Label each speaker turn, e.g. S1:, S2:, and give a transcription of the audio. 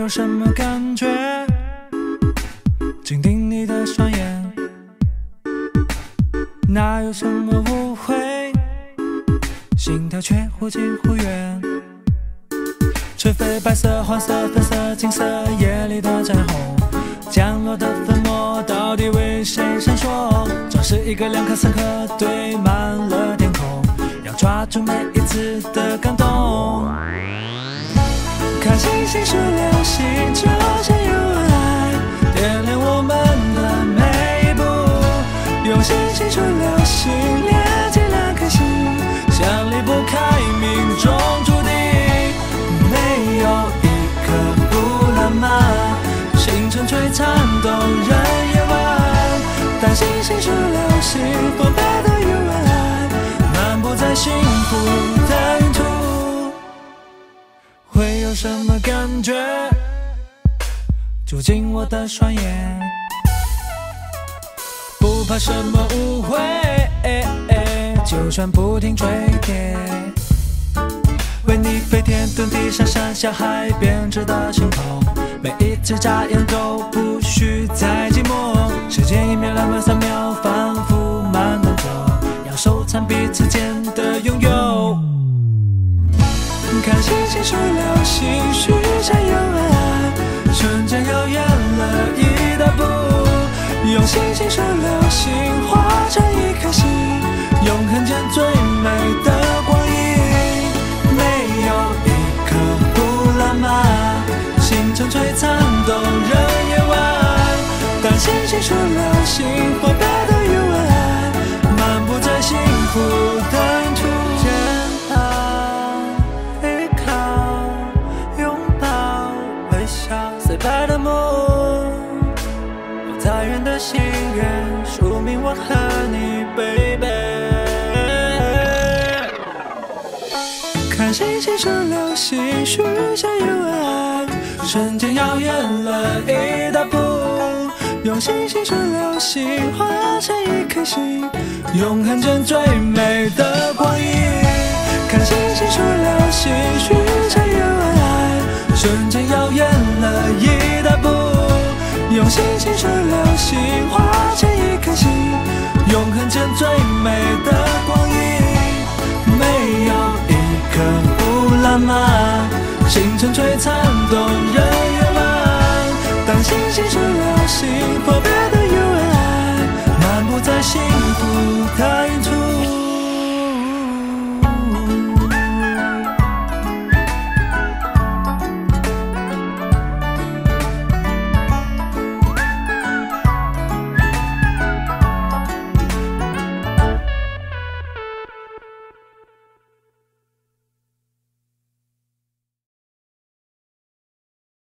S1: 有什么感觉？紧盯你的双眼，哪有什么误会？心跳却忽近忽远。吹飞白色、黄色、粉色、金色，夜里的彩虹，降落的粉末到底为谁闪烁？装饰一个、两颗、三颗，堆满了天空，要抓住每一次的感动。星星数流星，就像有爱点亮我们的每一步。用星星数流星，连接两颗心，像离不开命中注定。没有一刻不浪漫，星辰璀璨动人夜晚。当星星数流星，风摆的夜晚，漫步在幸福有什么感觉？住进我的双眼，不怕什么误会，就算不停追跌。为你飞天遁地，上山下海，编织的星空。每一次眨眼都不需再寂寞。时间一秒、两秒、三秒，反复慢动作，要收藏彼此间的拥有。看星星数流星，许下永爱，瞬间遥远了一大步。用星星数流星，化成一颗心，永恒间最美的光影。没有一刻不浪漫，星辰璀璨动人夜晚。当星星数流星，太远的心愿，署名我和你，baby。看星星数流星，许下有爱，瞬间遥远了一大步。用星星数流星，化成一颗心，永恒间最美的光影。看星星数流星，许下有爱，瞬间星星数流星，化成一颗星，永恒间最美的光影。没有一刻不浪漫，星辰璀璨动人